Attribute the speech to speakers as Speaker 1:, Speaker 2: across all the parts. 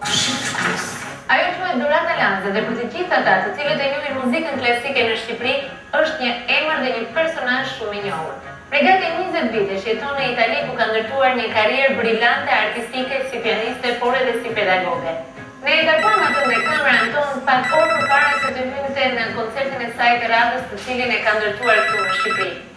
Speaker 1: Shakespeare's.
Speaker 2: Ajo quhet Dhurata Lazo dhe për të gjithë ata të cilët e njohin muzikën klasike në Shqipëri është një emër dhe një personazh shumë i njohur. Prej gati njëzet vitesh jeton në Itali ku ka ndërtuar një karrierë brilante artistike si pianiste por edhe si pedagoge. Ne e takuam atë me kamerën tonë pak orë përpara se të hynte në koncertin e saj të radhës të cilin e ka ndërtuar këtu në Shqipëri.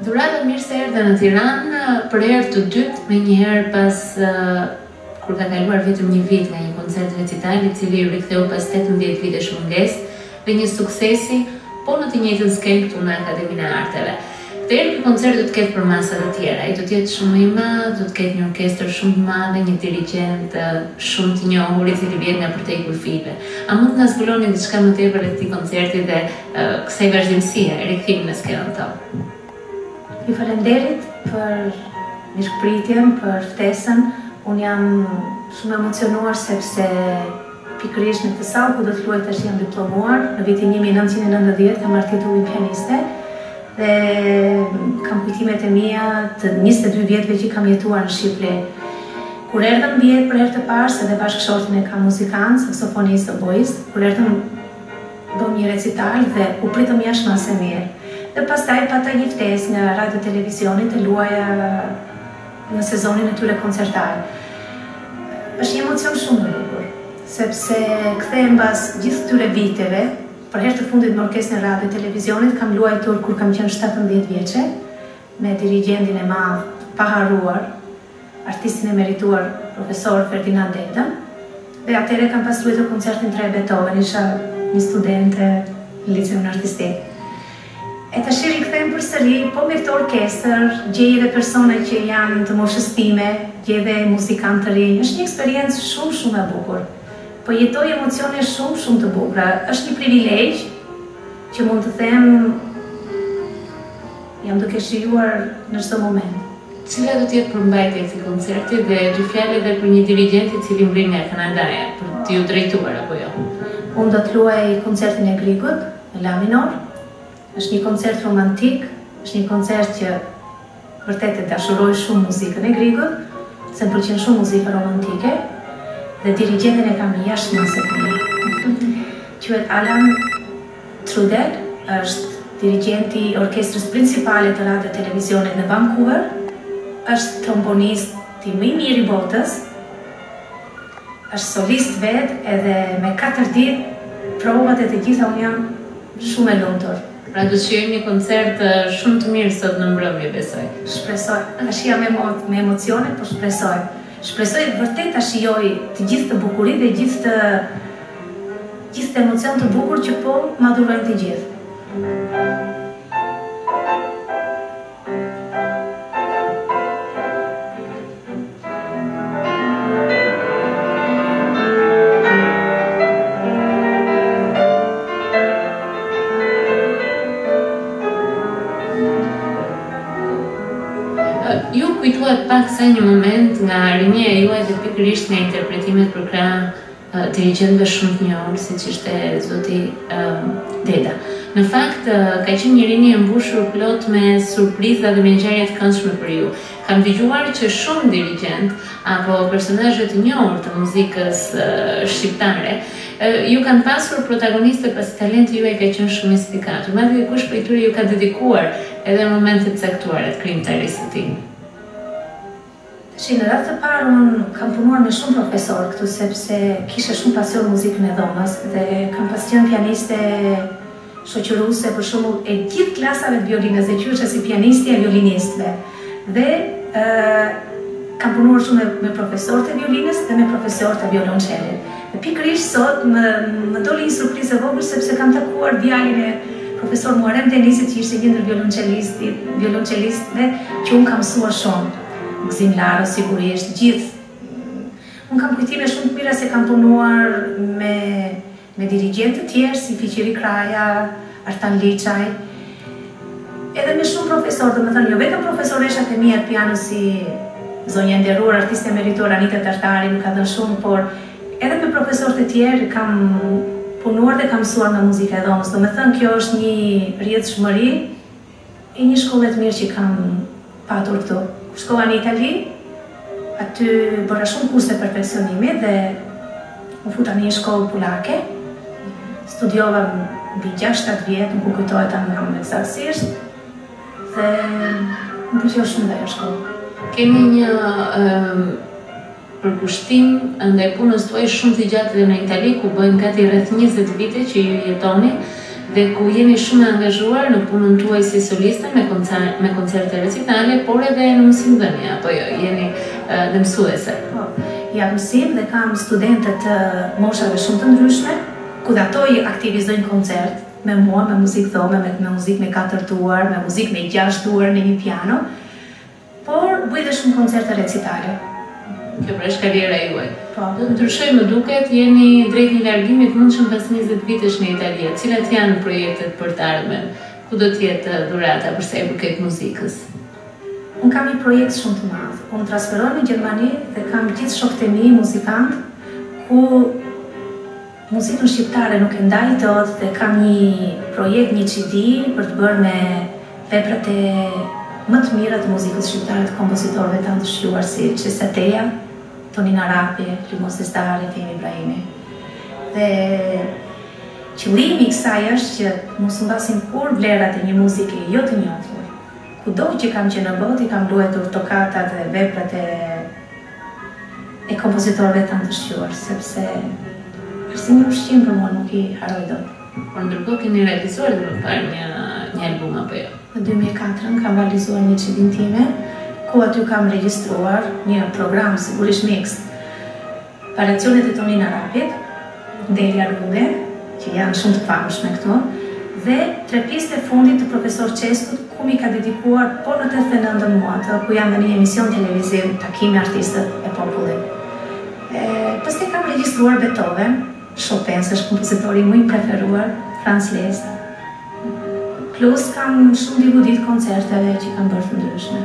Speaker 3: Dhurata mirëseerdhe në Tiranë për herë të dytë menjëherë pas kur ka kaluar vetëm një vit nga një koncert recital i cili ju riktheu pas 18 vitesh mungesë dhe një suksesi po në të njëjtën skenë këtu në Akademinë e Arteve. Këtë herë ky koncert do të ketë përmasa të tjera, ai do të jetë shumë më i madh, do të ketë një orkestër shumë të madhe, një dirigjent shumë të njohur i cili vjen nga përtej kufijve. A mund të na zbuloni diçka më tepër rreth këtij koncerti dhe kësaj vazhdimësie rikthimi në skenën tonë.
Speaker 4: Ju faleminderit për mirëpritjen, për ftesën. Unë jam shumë e emocionuar sepse pikërisht në këtë sallë ku do të luaj tash jam diplomuar, në vitin një mijë e nëntëqind e nëntëdhjetë kam marrë titullin pianiste dhe kam kujtimet e mia të njëzet e dy vjetëve që kam jetuar në Shqipëri. Kur erdhëm dje për herë të parë se dhe bashkëshortin e kam muzikant, saksofonist, oboist, kur erdhëm Bëmë një recital dhe u pritëm jashtë mase mirë. Dhe pastaj pata një ftesë nga Radio Televizioni të luaja në sezonin e tyre koncertar. Është një emocion shumë i bukur, sepse kthehem pas gjithë këtyre viteve, për herë të fundit me orkestrin e Radio Televizionit kam luajtur kur kam qenë shtatëmbëdhjetë vjeçe, me dirigjentin e madh, paharruar, artistin e merituar profesor Ferdinand Deda dhe atëherë kam pas luajtur koncertin tre Beethoven, isha një studente në Liceun Artistik. E tash rikthehem përsëri, po me këtë orkestër, gjej edhe persona që janë të moshës time, gjej edhe muzikantë të rinj. Është një eksperiencë shumë shumë e bukur. Po jetoj emocione shumë shumë të bukura. Është një privilegj që mund të them Jam duke shijuar në çdo moment.
Speaker 3: Cila do të jetë përmbajtja e këtij koncerti dhe dy fjalë edhe për një dirigjent i cili mbërrin nga Kanadaja për t'ju drejtuar apo jo?
Speaker 4: Unë do të luaj koncertin e Grigut në la minor. Është një koncert romantik, është një koncert që vërtet e dashuroj shumë muzikën e Grigut, se më pëlqen shumë muzika romantike dhe dirigjentin e kam jashtë mase të mirë. Quhet Alan Trudel është dirigjenti i orkestrës principale të Radio Televizionit në Vancouver, është trombonisti më i mirë i botës, është solist vetë edhe me katër ditë provat e të gjitha unë jam shumë e lumtur.
Speaker 3: Pra do të shijojmë një koncert shumë të mirë sot në mbrëmje besoj.
Speaker 4: Shpresoj, tash jam me me emocione por shpresoj. Shpresoj vërtet ta shijoj të gjithë këtë bukuri dhe gjithë këtë Gjithë emocion të bukur që po ma dhurojnë të gjithë.
Speaker 3: Ju kujtuat paksa një moment nga rinia juaj dhe pikërisht nga interpretimet përkrah Dirigjentëve shumë të njohur siç ishte zoti Deda. Në fakt, ka qenë një rini e mbushur plot me surpriza dhe me ngjarje të këndshme për ju. Kam dëgjuar që shumë dirigjentë apo personazhe të njohur të muzikës shqiptare ju kanë pasur protagoniste pasi talenti juaj ka qenë shumë i spikatur. Madje dikush prej tyre ju ka dedikuar edhe momente të caktuara të krijimtarisë së tij.
Speaker 4: Shi në radhë të parë un kam punuar me shumë profesorë këtu sepse kisha shumë pasion muzikën e dhomës dhe kam pasion pianiste shoqëruese për shembull e gjithë klasave të violinës dhe quhesha si pianistja e violinistëve dhe ë kam punuar shumë me profesorët e violinës dhe me profesorët e violonçelit. Dhe pikërisht sot më më doli një surprizë e vogël sepse kam takuar djalin e profesor Muharrem Denizit që ishte një ndër violonçelistit, violonçelistëve që unë kam mësuar shumë. Gëzim Laro sigurisht, gjithë Unë kam kujtime shumë të mira se kam punuar me me dirigjentë të tjerë si Fiqiri Kraja, Artan Liçaj, Edhe me shumë profesorë, domethënë jo vetëm profesoreshat e mia të pianos si zonja e nderuar artiste e merituar Anita Tartari më ka dhënë shumë, por edhe me profesorë të tjerë kam punuar dhe kam mësuar nga muzika e dhomës. Domethënë kjo është një rrjedhshmëri. E një shkolle të mirë që kam patur këtu. Kur shkova në Itali, aty bëra shumë kurse perfeksionimi dhe u futa në një shkollë polake. Studiova mbi 6-7 vjet, nuk më kujtohet tani më ekzaktësisht. Dhe më pëlqeu shumë ajo shkollë.
Speaker 3: Kemi një Përkushtim ndaj punës tuaj shumë të gjatë dhe në Itali ku bëhen gati rreth njëzet vite që ju jetoni dhe ku jeni shumë e angazhuar në punën tuaj si soliste me me koncerte recitale por edhe në mësimdhënie apo jo jeni dhe mësuese?
Speaker 4: Po, jap mësim dhe kam studentë të moshave shumë të ndryshme ku dhe ato i aktivizoj në koncert me mua me muzikë dhome me muzikë me katër duar me muzikë me gjashtë duar në një piano Por bëj dhe shumë koncerte recitale.
Speaker 3: Kjo pra është karriera e juaj.
Speaker 4: Po.
Speaker 3: Do të ndryshojë më duket, jeni drejt një largimi të mundshëm pas njëzet vitesh në Itali. Cilat janë projektet për të ardhmen? Ku do të jetë Dhurata për sa i përket muzikës?
Speaker 4: Unë kam një projekt shumë të madh. Unë transferohem në Gjermani dhe kam gjithë shokët e mi muzikantë ku. Muzikën shqiptare nuk e ndaj dot dhe kam një projekt një CD për të bërë me veprat e më të mira të muzikës shqiptare të kompozitorëve tanë të shquar si Çesk Zadeja, Tonin Harapi, Limos Dizdari, Feim Ibrahimi. Dhe qëllimi i kësaj është që mos humbasim kurrë vlerat e një muzike jo të njohur. Kudo që kam qenë në botë i kam luajtur tokatat dhe veprat e e kompozitorëve tanë të shquar, sepse është si një ushqim për mua, nuk i harroj dot.
Speaker 3: Por ndërkohë keni realizuar dhe më parë një një album apo jo?
Speaker 4: Në dy mijë e katër kam realizuar një CD time, ku aty kam regjistruar një program sigurisht miks variacionet e Tonin Harapit, Delja rude, që janë shumë të famshme këtu, dhe tre pjesët e fundit të Profesor Çeskut, ku m'i ka dedikuar po në tetëdhjetë e nëntën mua, ku janë në një emision televiziv, takim me artistët e popullit. E, pastaj kam regjistruar Beethoven, Chopin, se është kompozitori më i preferuar, Franz Liszt. Plus kam shumë DVD të koncerteve që kam bërë të ndryshme.